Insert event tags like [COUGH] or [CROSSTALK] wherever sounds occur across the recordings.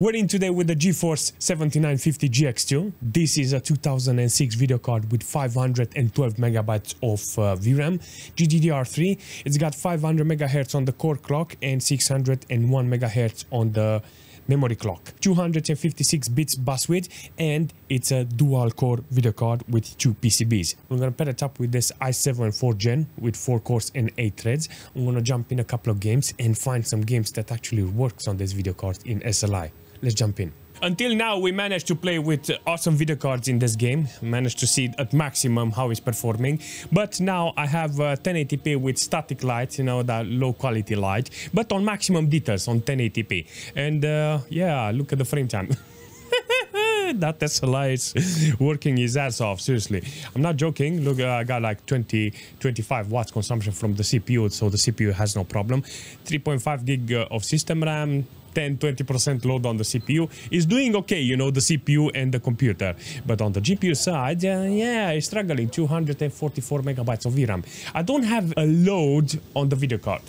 We're in today with the GeForce 7950 GX2. This is a 2006 video card with 512 megabytes of uh, VRAM, GDDR3. It's got 500 megahertz on the core clock and 601 megahertz on the memory clock, 256 bits bus width, and it's a dual core video card with two PCBs. We're gonna pair it up with this i7 4th gen with 4 cores and 8 threads. I'm gonna jump in a couple of games and find some games that actually works on this video card in SLI. Let's jump in. Until now, we managed to play with awesome video cards in this game. Managed to see at maximum how it's performing. But now I have uh, 1080p with static lights, you know, that low quality light, but on maximum details on 1080p. And uh, yeah, look at the frame time. [LAUGHS] that SLI is [LAUGHS] working his ass off, seriously. I'm not joking. Look, uh, I got like 20, 25 watts consumption from the CPU, so the CPU has no problem. 3.5 gig uh, of system RAM, 10 20% load on the CPU is doing okay, you know, the CPU and the computer. But on the GPU side, uh, yeah, it's struggling 244 megabytes of VRAM. I don't have a load on the video card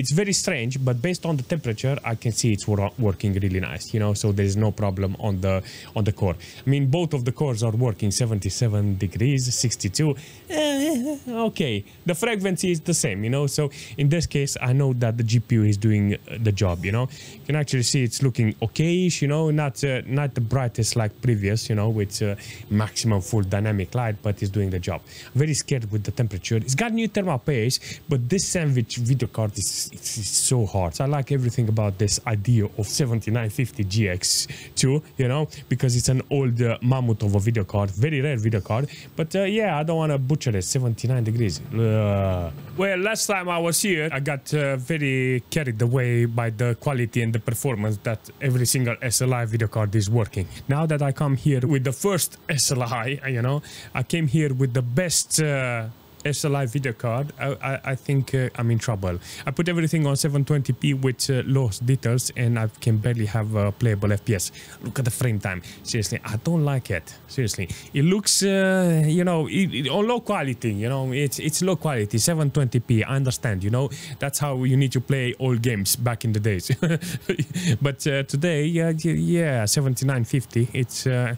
it's very strange, but based on the temperature, I can see it's working really nice, you know, so there's no problem on the on the core. I mean, both of the cores are working 77 degrees, 62. Eh, okay, the frequency is the same, you know, so in this case, I know that the GPU is doing the job, you know. You can actually see it's looking okayish, you know, not uh, not the brightest like previous, you know, with uh, maximum full dynamic light, but it's doing the job. Very scared with the temperature. It's got new thermal paste, but this sandwich video card is it's, it's, so hard. I like everything about this idea of 7950 GX2, you know, because it's an old uh, mammoth of a video card, very rare video card. But uh, yeah, I don't want to butcher it. 79 degrees. Uh. Well, last time I was here, I got uh, very carried away by the quality and the performance that every single SLI video card is working. Now that I come here with the first SLI, [LAUGHS] you know, I came here with the best uh, SLI video card, I, I, I think uh, I'm in trouble. I put everything on 720p with uh, details and I can barely have a playable FPS. Look at the frame time. Seriously, I don't like it. Seriously, it looks, uh, you know, it, it, on low quality, you know, it's, it's low quality, 720p. I understand, you know, that's how you need to play old games back in the days. [LAUGHS] but uh, today, yeah, yeah, 7950, it's uh,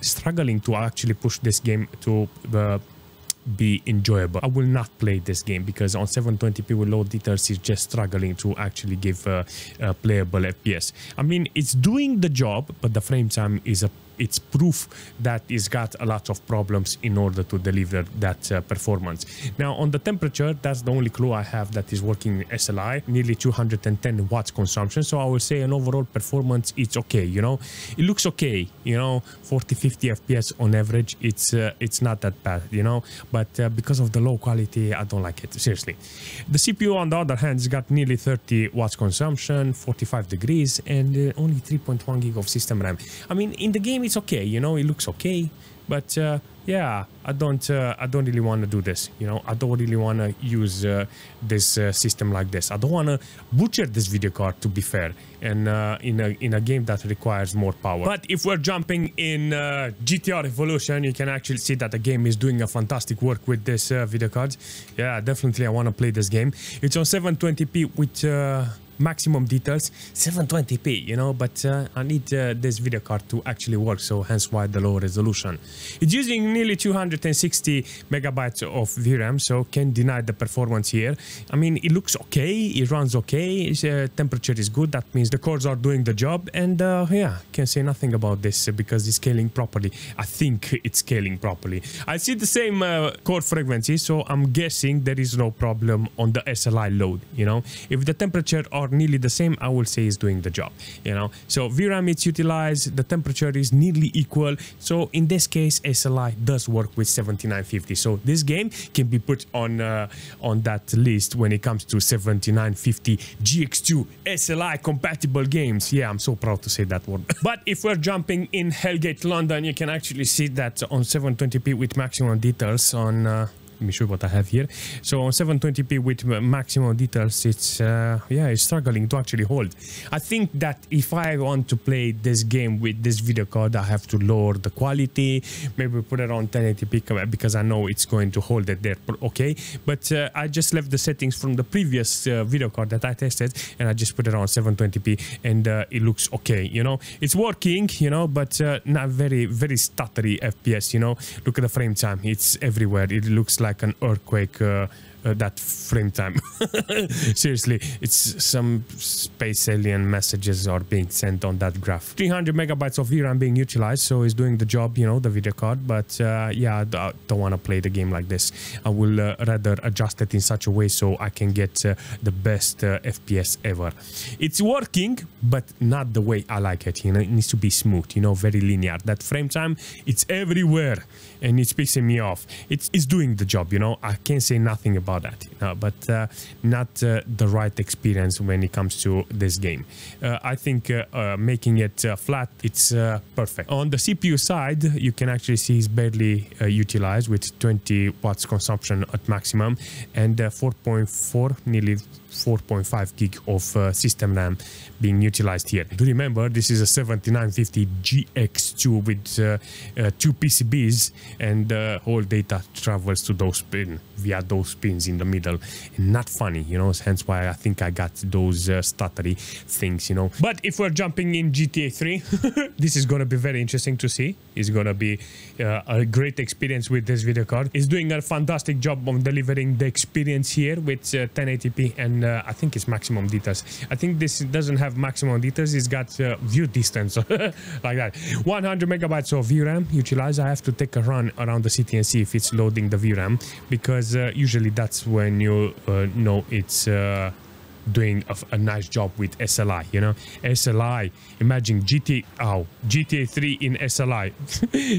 struggling to actually push this game to uh, be enjoyable. I will not play this game because on 720p with low details is just struggling to actually give a, a playable FPS. I mean, it's doing the job, but the frame time is a it's proof that it's got a lot of problems in order to deliver that uh, performance. Now on the temperature, that's the only clue I have that is working SLI, nearly 210 watts consumption. So I will say an overall performance, it's okay, you know, it looks okay, you know, 40, 50 FPS on average, it's uh, it's not that bad, you know, but uh, because of the low quality, I don't like it, seriously. The CPU on the other hand has got nearly 30 watts consumption, 45 degrees and uh, only 3.1 gig of system RAM. I mean, in the game it's okay, you know, it looks okay, but uh, yeah, I don't, uh, I don't really want to do this, you know, I don't really want to use uh, this uh, system like this. I don't want to butcher this video card, to be fair, and uh, in a in a game that requires more power. But if we're jumping in uh, GTR Evolution, you can actually see that the game is doing a fantastic work with this video card. Yeah, definitely, I want to play this game. It's on 720p with maximum details 720p you know but uh, i need uh, this video card to actually work so hence why the low resolution. It's using nearly 260 megabytes of vram so can deny the performance here. I mean it looks okay it runs okay uh, temperature is good that means the cores are doing the job and uh, yeah can say nothing about this because it's scaling properly. I think it's scaling properly. I see the same uh, core frequency so i'm guessing there is no problem on the sli load you know. If the temperature are nearly the same, I will say is doing the job, you know. So VRAM it's utilized, the temperature is nearly equal. So in this case, SLI does work with 7950. So this game can be put on uh, on that list when it comes to 7950 GX2 SLI compatible games. Yeah, I'm so proud to say that word. [LAUGHS] but if we're jumping in Hellgate London, you can actually see that on 720p with maximum details on uh, me show what I have here. So on 720p with maximum details, it's uh, yeah, it's struggling to actually hold. I think that if I want to play this game with this video card, I have to lower the quality, maybe put it on 1080p because I know it's going to hold it there. Okay, but uh, I just left the settings from the previous uh, video card that I tested, and I just put it on 720p, and uh, it looks okay. You know, it's working. You know, but uh, not very very stuttery FPS. You know, look at the frame time; it's everywhere. It looks like an earthquake. Uh, Uh, that frame time. [LAUGHS] Seriously, it's some space alien messages are being sent on that graph. 300 megabytes of VRAM being utilized, so it's doing the job, you know, the video card. But uh, yeah, I don't want to play the game like this. I will uh, rather adjust it in such a way so I can get uh, the best uh, FPS ever. It's working, but not the way I like it. You know, it needs to be smooth, you know, very linear. That frame time, it's everywhere, and it's pissing me off. It's, it's doing the job, you know. I can't say nothing about about that, you know, but uh, not uh, the right experience when it comes to this game. Uh, I think making it flat, it's perfect. On the CPU side, you can actually see it's barely utilized with 20 watts consumption at maximum and 4.4, nearly 4.5 gig of uh, system RAM being utilized here. Do remember this is a 7950 GX2 with uh, uh, two PCBs and uh, all data travels to those pins via those pins in the middle. And not funny, you know, hence why I think I got those uh, stuttery things, you know. But if we're jumping in GTA 3, [LAUGHS] this is going to be very interesting to see. It's going to be a great experience with this video card. It's doing a fantastic job of delivering the experience here with 1080p uh, I think it's maximum details. I think this doesn't have maximum details. It's got uh, view distance [LAUGHS] like that. 100 megabytes of VRAM utilized. I have to take a run around the city and see if it's loading the VRAM because uh, usually that's when you uh, know it's uh, doing a, a, nice job with SLI, you know. SLI, imagine GT, oh, GTA 3 in SLI.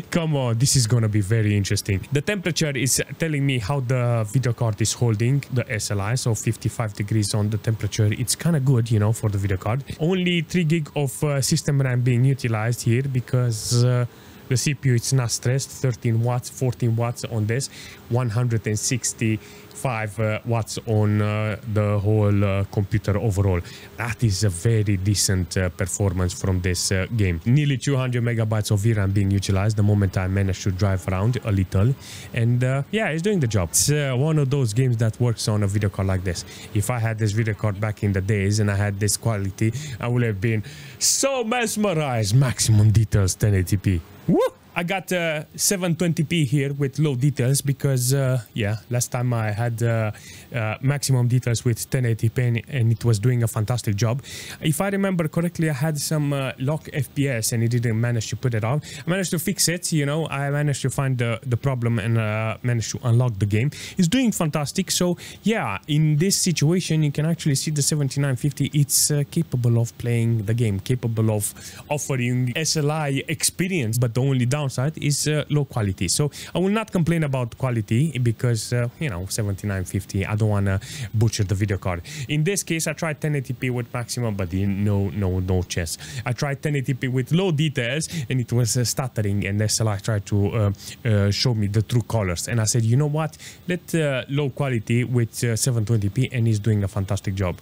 [LAUGHS] Come on, this is gonna be very interesting. The temperature is telling me how the video card is holding the SLI, so 55 degrees on the temperature. It's kind of good, you know, for the video card. Only 3 gig of uh, system RAM being utilized here because uh, the CPU it's not stressed 13 watts 14 watts on this 165 uh, watts on uh, the whole uh, computer overall. That is a very decent uh, performance from this uh, game. Nearly 200 megabytes of VRAM being utilized the moment I managed to drive around a little. And uh, yeah, it's doing the job. It's one of those games that works on a video card like this. If I had this video card back in the days and I had this quality, I would have been so mesmerized. Maximum details 1080p. Woo! I got uh, 720p here with low details because, uh, yeah, last time I had uh, uh maximum details with 1080p and it was doing a fantastic job. If I remember correctly, I had some uh, lock FPS and it didn't manage to put it on. I managed to fix it, you know, I managed to find the, the problem and managed to unlock the game. It's doing fantastic. So, yeah, in this situation, you can actually see the 7950. It's capable of playing the game, capable of offering SLI experience, but the only down downside is uh, low quality. So I will not complain about quality because, uh, you know, 7950, I don't want to butcher the video card. In this case, I tried 1080p with maximum, but no, no, no chance. I tried 1080p with low details and it was uh, stuttering and SLI tried to uh, uh, show me the true colors. And I said, you know what, let uh, low quality with 720p and he's doing a fantastic job.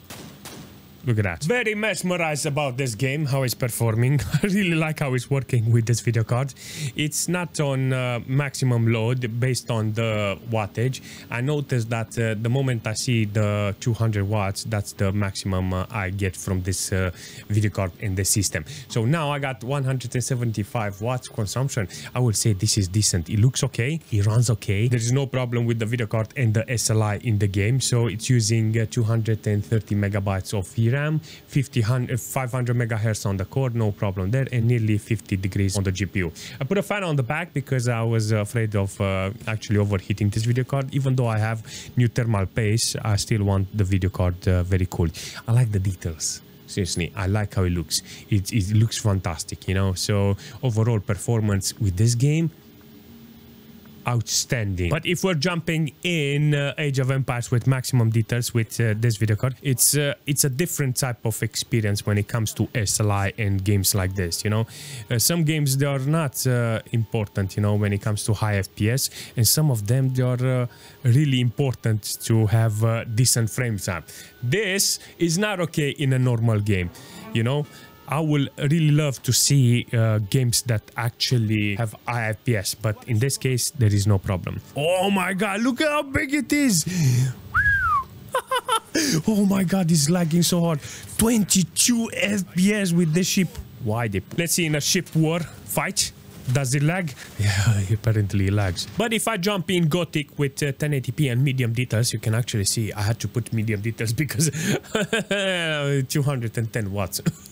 Look at that. Very mesmerized about this game, how it's performing. [LAUGHS] I really like how it's working with this video card. It's not on uh, maximum load based on the wattage. I noticed that uh, the moment I see the 200 watts, that's the maximum uh, I get from this uh, video card in the system. So now I got 175 watts consumption. I would say this is decent. It looks okay. It runs okay. There is no problem with the video card and the SLI in the game. So it's using uh, 230 megabytes of VRAM RAM, 50, 500 megahertz on the core, no problem there, and nearly 50 degrees on the GPU. I put a fan on the back because I was afraid of uh, actually overheating this video card. Even though I have new thermal paste, I still want the video card uh, very cool. I like the details seriously i like how it looks it, it looks fantastic you know so overall performance with this game outstanding. But if we're jumping in uh, Age of Empires with maximum details with uh, this video card, it's uh, it's a different type of experience when it comes to SLI and games like this. You know, uh, some games they are not uh, important. You know, when it comes to high FPS, and some of them they are uh, really important to have decent frames up. This is not okay in a normal game. You know, I will really love to see uh, games that actually have high FPS, but in this case, there is no problem. Oh my god, look how big it is! [LAUGHS] oh my god, it's lagging so hard. 22 FPS with the ship. Why they... Let's see in a ship war fight. Does it lag? [LAUGHS] Yeah, apparently it lags. But if I jump in Gothic with uh, 1080p and medium details, you can actually see I had to put medium details [LAUGHS] because 210 watts.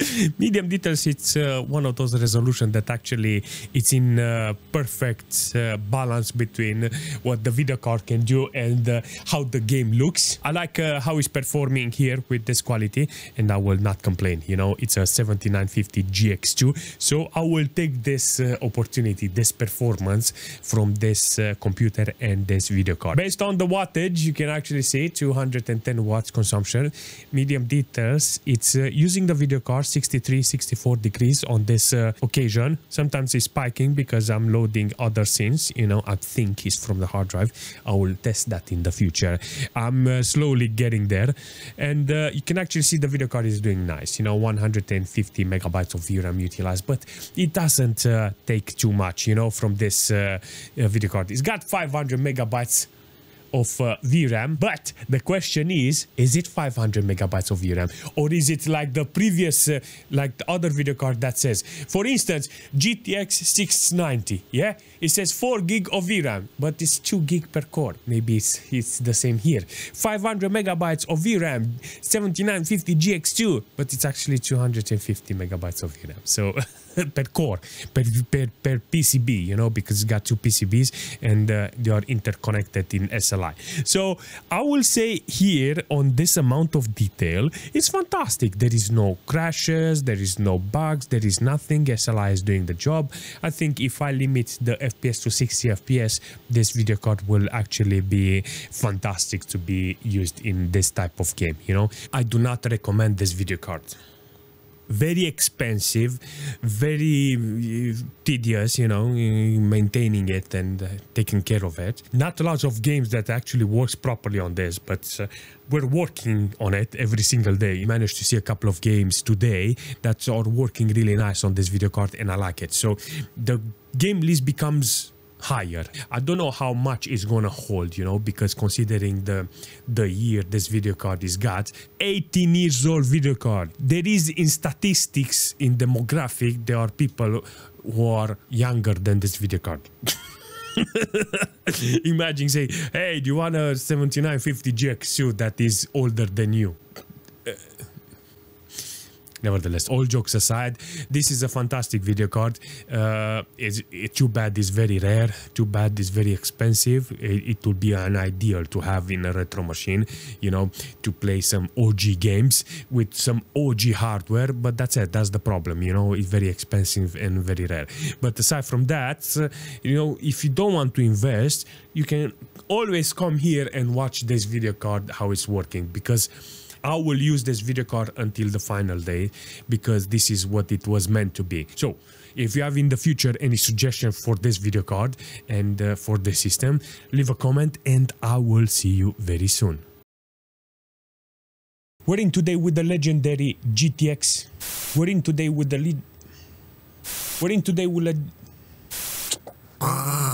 [LAUGHS] medium details it's uh, one of those resolution that actually it's in uh, perfect uh, balance between what the video card can do and uh, how the game looks. I like uh, how it's performing here with this quality and i will not complain you know it's a 7950 gx2 so i will take this uh, opportunity this performance from this computer and this video card. Based on the wattage you can actually see 210 watts consumption. Medium details it's using using the video card 63 64 degrees on this uh, occasion. Sometimes it's spiking because i'm loading other scenes you know i think it's from the hard drive. I will test that in the future. I'm uh, slowly getting there. And uh, you can actually see the video card is doing nice you know 150 megabytes of VRAM utilized but it doesn't uh, take too much you know from this uh, uh, video card. It's got 500 megabytes of uh, VRAM. But the question is, is it 500 megabytes of VRAM or is it like the previous, uh, like the other video card that says, for instance, GTX 690, yeah? It says 4 gig of VRAM, but it's 2 gig per core. Maybe it's, it's the same here. 500 megabytes of VRAM, 7950 GX2, but it's actually 250 megabytes of VRAM. So [LAUGHS] per core, per, per, per PCB, you know, because it's got two PCBs and uh, they are interconnected in SLI. So I will say here on this amount of detail, it's fantastic. There is no crashes, there is no bugs, there is nothing. SLI is doing the job. I think if I limit the FPS to 60 FPS, this video card will actually be fantastic to be used in this type of game, you know. I do not recommend this video card very expensive, very uh, tedious, you know, maintaining it and uh, taking care of it. Not a lot of games that actually works properly on this, but uh, we're working on it every single day. I managed to see a couple of games today that are working really nice on this video card and I like it. So the game list becomes higher. I don't know how much it's gonna hold, you know, because considering the the year this video card is got, 18 years old video card. There is in statistics in demographic there are people who are younger than this video card. [LAUGHS] Imagine say, hey, do you want a 7950 GX2 that is older than you? Nevertheless. All jokes aside this is a fantastic video card. Uh, it's, it, too bad it's very rare too bad it's very expensive. It, it would be an ideal to have in a retro machine you know to play some og games with some og hardware but that's it that's the problem you know it's very expensive and very rare. But aside from that uh, you know if you don't want to invest you can always come here and watch this video card how it's working because I will use this video card until the final day because this is what it was meant to be. So if you have in the future any suggestion for this video card and uh, for the system, leave a comment and I will see you very soon. We're in today with the legendary GTX. We're in today with the lead. We're in today with a...